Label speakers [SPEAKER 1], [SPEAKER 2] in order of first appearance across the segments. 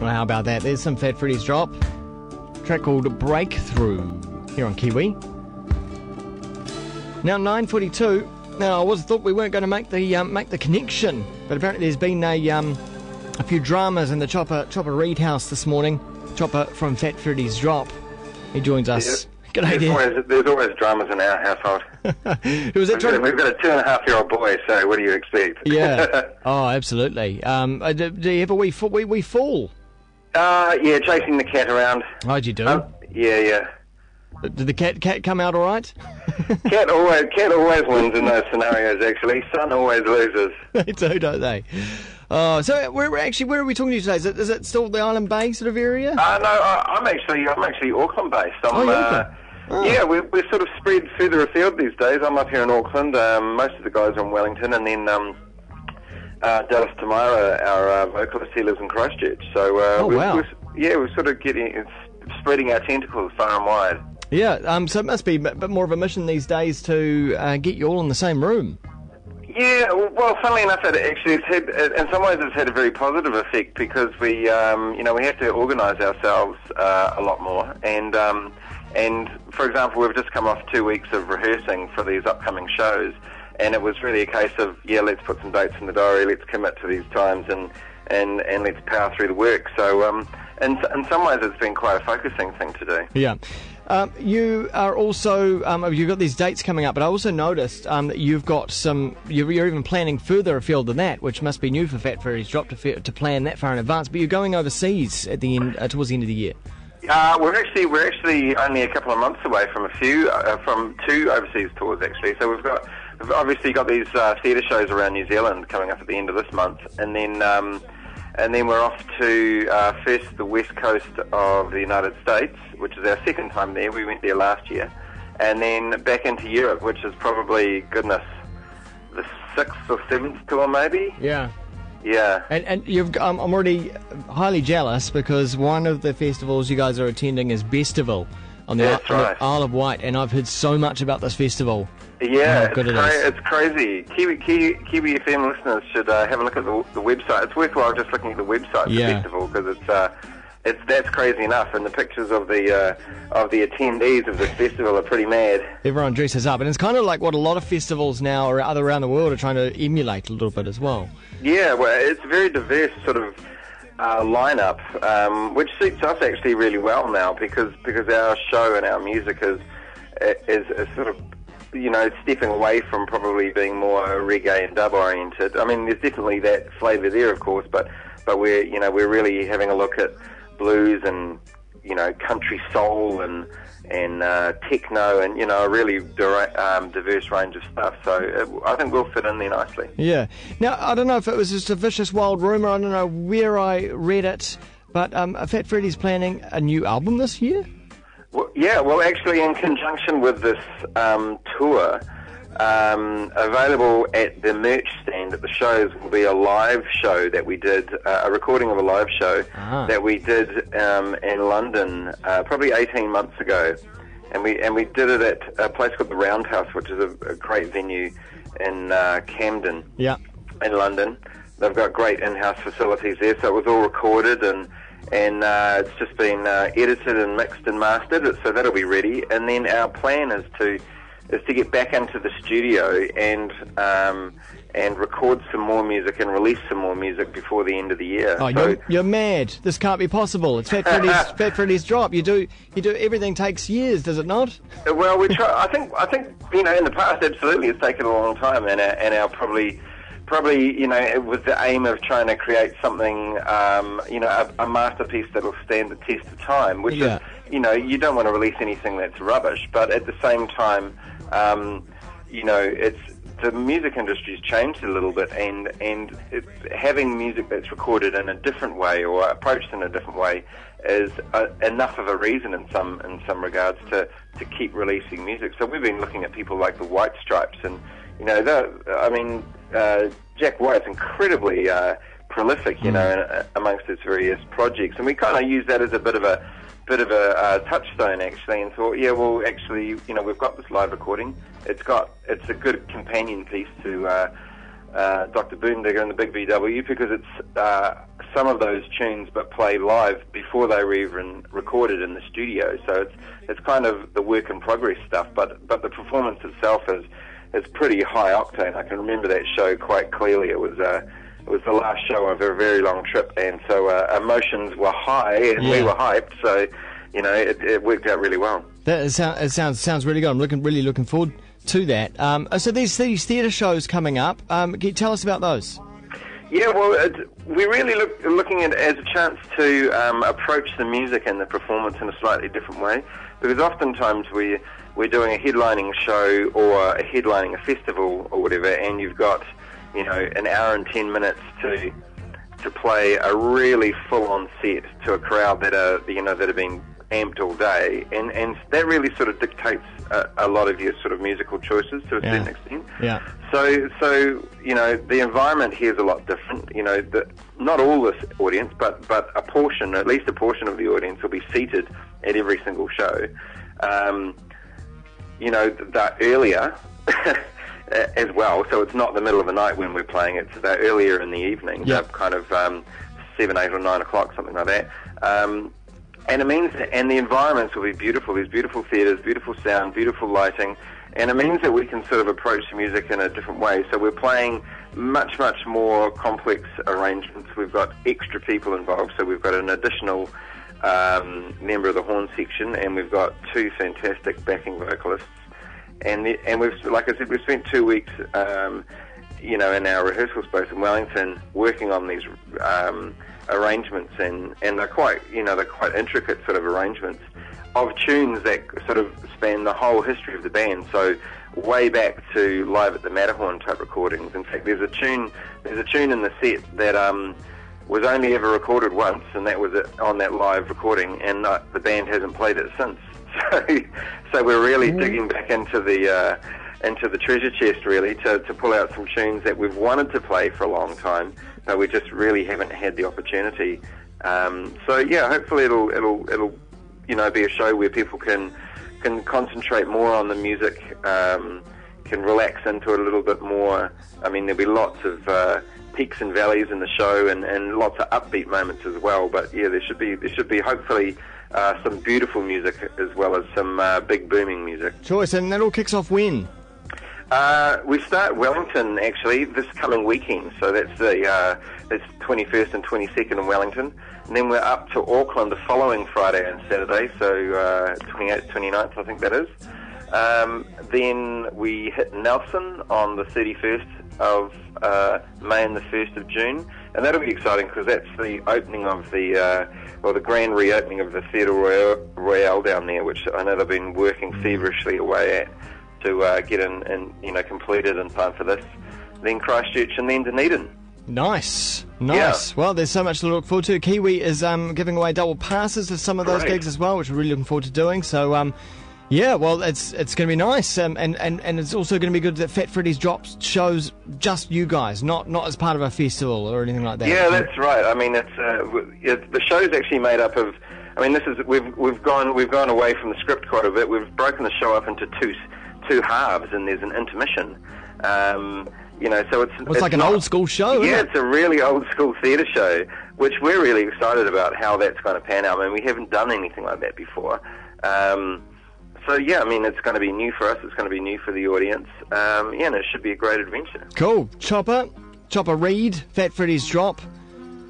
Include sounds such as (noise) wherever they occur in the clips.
[SPEAKER 1] Well, how about that? There's some Fat Freddy's drop. track called Breakthrough here on Kiwi. Now 9:42. Now I was thought we weren't going to make the um, make the connection, but apparently there's been a um, a few dramas in the Chopper Chopper Reed house this morning. Chopper from Fat Freddy's Drop. He joins us. G'day
[SPEAKER 2] There's
[SPEAKER 1] there.
[SPEAKER 2] always, there's always dramas in our household. (laughs)
[SPEAKER 1] Was that
[SPEAKER 2] We've got,
[SPEAKER 1] to-
[SPEAKER 2] we've got a two and a half year old boy, so what do you expect?
[SPEAKER 1] Yeah. (laughs) oh, absolutely. Um, uh, do, do you ever we we we fall?
[SPEAKER 2] uh, yeah, chasing the cat around.
[SPEAKER 1] How'd you do?
[SPEAKER 2] Um, yeah, yeah.
[SPEAKER 1] Did the cat cat come out all right? (laughs)
[SPEAKER 2] Cat always, cat always wins in those scenarios. Actually, son always loses.
[SPEAKER 1] they do, don't they? Oh, so we're actually where are we talking to you today? Is it, is it still the Island Bay sort of area?
[SPEAKER 2] Uh, no, I, I'm actually, I'm actually Auckland based. I'm,
[SPEAKER 1] Oh, you're
[SPEAKER 2] uh.
[SPEAKER 1] Oh.
[SPEAKER 2] Yeah, we're, we're sort of spread further afield these days. I'm up here in Auckland. Um, most of the guys are in Wellington, and then um, uh, Dallas Tamaira, our uh, vocalist, he lives in Christchurch. So uh,
[SPEAKER 1] Oh,
[SPEAKER 2] we're,
[SPEAKER 1] wow.
[SPEAKER 2] we're, yeah, we're sort of getting, spreading our tentacles far and wide.
[SPEAKER 1] Yeah. Um. So it must be a bit more of a mission these days to uh, get you all in the same room.
[SPEAKER 2] Yeah, well, funnily enough, it actually, it's had, in some ways, it's had a very positive effect because we, um, you know, we have to organise ourselves uh, a lot more. And, um, and for example, we've just come off two weeks of rehearsing for these upcoming shows, and it was really a case of, yeah, let's put some dates in the diary, let's commit to these times, and and and let's power through the work. So, um, in in some ways, it's been quite a focusing thing to do.
[SPEAKER 1] Yeah. Um, you are also um, you've got these dates coming up, but I also noticed um, that you've got some. You're, you're even planning further afield than that, which must be new for Fat Freddy's Drop to, to plan that far in advance. But you're going overseas at the end, uh, towards the end of the year.
[SPEAKER 2] Uh, we're actually we're actually only a couple of months away from a few uh, from two overseas tours actually. So we've got we've obviously got these uh, theatre shows around New Zealand coming up at the end of this month, and then um, and then we're off to uh, first the west coast of the United States, which is our second time there. We went there last year, and then back into Europe, which is probably goodness the sixth or seventh tour maybe.
[SPEAKER 1] Yeah.
[SPEAKER 2] Yeah.
[SPEAKER 1] And, and you've, um, I'm already highly jealous because one of the festivals you guys are attending is Bestival on the,
[SPEAKER 2] That's
[SPEAKER 1] on the. Isle of Wight, and I've heard so much about this festival.
[SPEAKER 2] Yeah, it's,
[SPEAKER 1] it
[SPEAKER 2] cra- it's crazy. Kiwi, Kiwi, Kiwi FM listeners should uh, have a look at the, the website. It's worthwhile just looking at the website
[SPEAKER 1] Yeah.
[SPEAKER 2] the festival because it's uh, it's that's crazy enough, and the pictures of the uh, of the attendees of this festival are pretty mad.
[SPEAKER 1] Everyone dresses up, and it's kind of like what a lot of festivals now or other around the world are trying to emulate a little bit as well.
[SPEAKER 2] Yeah, well, it's a very diverse sort of uh, lineup, um, which suits us actually really well now because because our show and our music is is, is sort of you know stepping away from probably being more reggae and dub oriented. I mean, there's definitely that flavour there, of course, but but we're you know we're really having a look at blues and you know country soul and and uh, techno and you know a really um, diverse range of stuff. So uh, I think we'll fit in there nicely.
[SPEAKER 1] Yeah. Now, I don't know if it was just a vicious wild rumour. I don't know where I read it, but um, Fat Freddy's planning a new album this year.
[SPEAKER 2] Well, yeah, well, actually, in conjunction with this um, tour, um, available at the merch stand at the shows will be a live show that we did, uh, a recording of a live show
[SPEAKER 1] Ah.
[SPEAKER 2] that we did um, in London uh, probably 18 months ago. And we, and we did it at a place called the Roundhouse, which is a, a great venue in uh, Camden
[SPEAKER 1] Yeah.
[SPEAKER 2] in London. They've got great in-house facilities there, so it was all recorded and and uh, it's just been uh, edited and mixed and mastered. So that'll be ready. And then our plan is to is to get back into the studio and um, and record some more music and release some more music before the end of the year.
[SPEAKER 1] Oh,
[SPEAKER 2] so,
[SPEAKER 1] you're, you're mad. This can't be possible. It's Fat Freddy's, (laughs) Fat Freddy's drop. You do, you do. Everything takes years, does it not?
[SPEAKER 2] Well, we try. I think. I think you know, in the past, absolutely, it's taken a long time, and our, and our probably, probably, you know, with the aim of trying to create something, um, you know, a, a masterpiece that'll stand the test of time. Which
[SPEAKER 1] Yeah.
[SPEAKER 2] is, you know, you don't want to release anything that's rubbish, but at the same time, um, you know, it's the music industry's changed a little bit, and and it, having music that's recorded in a different way or approached in a different way is uh, enough of a reason in some in some regards to to keep releasing music. So we've been looking at people like the White Stripes, and you know, they're- I mean, uh, Jack White's incredibly uh, prolific, you know, in, uh, amongst his various projects, and we kind of use that as a bit of a bit of a uh, touchstone actually, and thought, yeah, well, actually, you know, we've got this live recording. It's got it's a good companion piece to. Uh, uh, Dr. Boondigger and the Big BW because it's uh, some of those tunes but played live before they were even recorded in the studio. So it's it's kind of the work in progress stuff, but but the performance itself is is pretty high octane. I can remember that show quite clearly. It was uh, it was the last show of a very long trip, and so uh, emotions were high, and we were hyped. So you know, it, it worked out really well.
[SPEAKER 1] That is, it sounds sounds really good. I'm looking really looking forward to that. Um, so these these theatre shows coming up. Um, can you tell us about those?
[SPEAKER 2] Yeah, well, it, we really look looking at it as a chance to um, approach the music and the performance in a slightly different way, because oftentimes we we're doing a headlining show or a headlining a festival or whatever, and you've got you know an hour and ten minutes to to play a really full-on set to a crowd that are you know that have been amped all day, and and that really sort of dictates a, a lot of your sort of musical choices to a
[SPEAKER 1] Yeah.
[SPEAKER 2] certain extent.
[SPEAKER 1] Yeah.
[SPEAKER 2] So, so you know, the environment here is a lot different. You know, the, not all this audience, but but a portion, at least a portion of the audience, will be seated at every single show. Um, you know, they're earlier (laughs) as well, so it's not the middle of the night when we're playing. It's they're earlier in the evening.
[SPEAKER 1] Yeah.
[SPEAKER 2] They're kind of um, seven, eight, or nine o'clock, something like that. Um, and it means, and the environments will be beautiful. There's beautiful theatres, beautiful sound, beautiful lighting, and it means that we can sort of approach the music in a different way. So we're playing much, much more complex arrangements. We've got extra people involved, so we've got an additional um, member of the horn section, and we've got two fantastic backing vocalists. And the, and we've, like I said, we've spent two weeks, um, you know, in our rehearsal space in Wellington, working on these um, arrangements, and, and they're quite, you know, they're quite intricate sort of arrangements of tunes that sort of span the whole history of the band. So way back to live at the Matterhorn type recordings. In fact, there's a tune, there's a tune in the set that um, was only ever recorded once, and that was on that live recording, and uh, the band hasn't played it since. (laughs) So, so we're really digging back into the uh, into the treasure chest, really, to, to pull out some tunes that we've wanted to play for a long time, but we just really haven't had the opportunity. Um, so yeah, hopefully it'll it'll it'll you know be a show where people can can concentrate more on the music, um, can relax into it a little bit more. I mean, there'll be lots of uh, peaks and valleys in the show, and, and lots of upbeat moments as well. But yeah, there should be there should be hopefully uh, some beautiful music as well as some uh, big booming music.
[SPEAKER 1] Choice, and that all kicks off when?
[SPEAKER 2] Uh, we start Wellington actually this coming weekend, so that's the uh, that's 21st and 22nd in Wellington, and then we're up to Auckland the following Friday and Saturday, so uh, 28th, 29th, I think that is. Um, then we hit Nelson on the 31st of uh, May and the 1st of June, and that'll be exciting because that's the opening of the uh, well, the grand reopening of the Theatre Royal, Royal down there, which I know they've been working feverishly away at to uh, get in and you know completed in time for this. Then Christchurch and then Dunedin.
[SPEAKER 1] Nice, nice. Well, there's so much to look forward to. Kiwi is um, giving away double passes to some of those
[SPEAKER 2] Great.
[SPEAKER 1] gigs as well, which we're really looking forward to doing. So, um, yeah, well, it's it's going to be nice, um, and, and and it's also going to be good that Fat Freddy's drops shows just you guys, not not as part of a festival or anything like that.
[SPEAKER 2] Yeah, that's right. I mean, it's uh, w- it, the show's actually made up of. I mean, this is we've we've gone we've gone away from the script quite a bit. We've broken the show up into two two halves, and there's an intermission. Um, you know, so it's
[SPEAKER 1] Well, it's like an
[SPEAKER 2] not-
[SPEAKER 1] old school show. isn't
[SPEAKER 2] Yeah,
[SPEAKER 1] it?
[SPEAKER 2] it's a really old school theatre show, which we're really excited about how that's going to pan out. I mean, we haven't done anything like that before. Um, so yeah, I mean, it's going to be new for us. It's going to be new for the audience. Um, yeah, and it should be a great adventure.
[SPEAKER 1] Cool. Chopper, Chopper Reed, Fat Freddy's drop.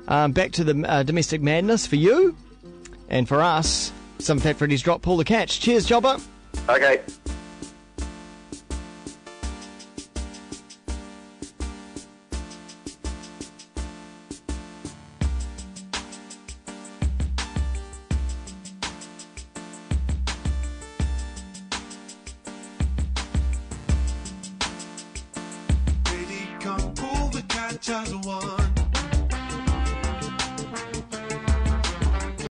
[SPEAKER 1] Um, back to the uh, domestic madness for you, and for us, some Fat Freddy's drop. Pull the catch. Cheers, Chopper.
[SPEAKER 2] Okay.
[SPEAKER 3] As one.